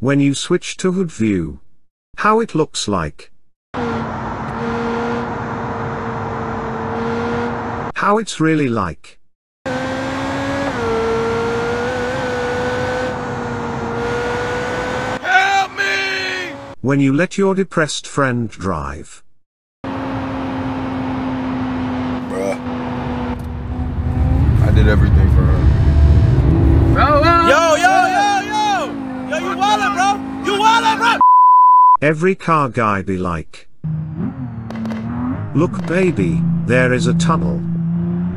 When you switch to hood view. How it looks like. How it's really like. Help me! When you let your depressed friend drive. Bruh. I did everything for her. Yo, yo, yo, yo! Yo, you wildin', bro! You wildin', bro! Every car guy be like. Look baby, there is a tunnel.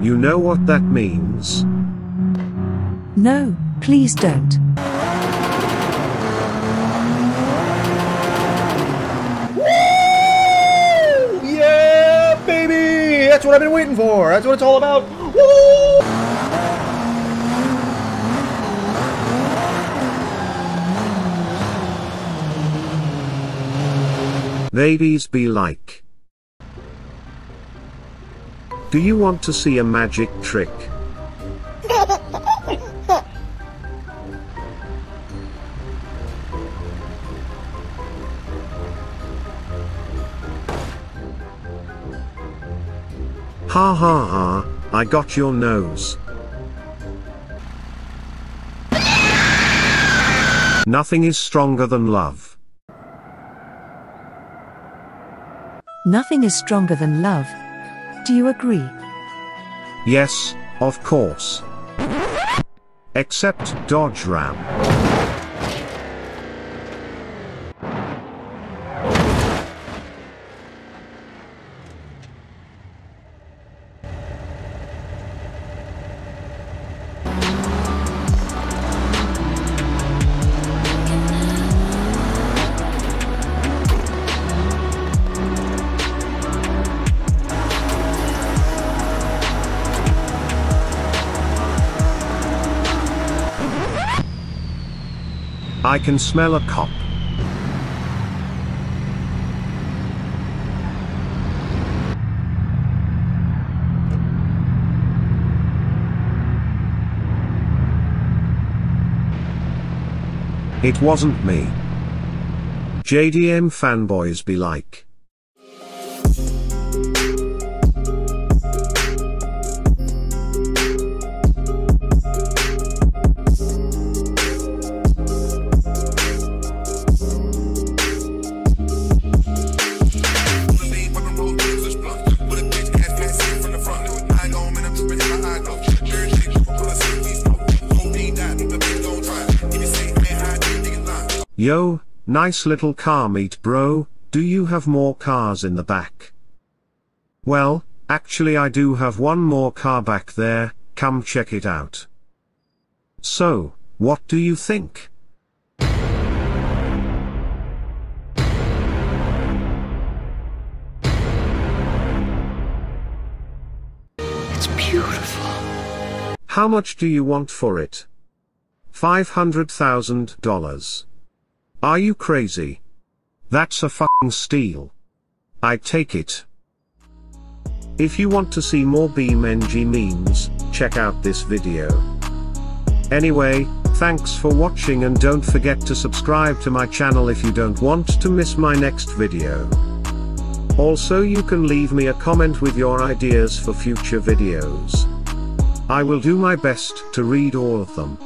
You know what that means? No, please don't. Yeah, baby! That's what I've been waiting for. That's what it's all about. Woo! Ladies be like. Do you want to see a magic trick? Ha ha ha, I got your nose. Nothing is stronger than love. Nothing is stronger than love. Do you agree? Yes, of course. Except Dodge Ram. I can smell a cop. It wasn't me. JDM fanboys be like. Yo, nice little car meet bro, do you have more cars in the back? Well, actually I do have one more car back there, come check it out. So, what do you think? It's beautiful. How much do you want for it? $500,000. Are you crazy? That's a fucking steal. I take it. If you want to see more BeamNG memes, check out this video. Anyway, thanks for watching and don't forget to subscribe to my channel if you don't want to miss my next video. Also you can leave me a comment with your ideas for future videos. I will do my best to read all of them.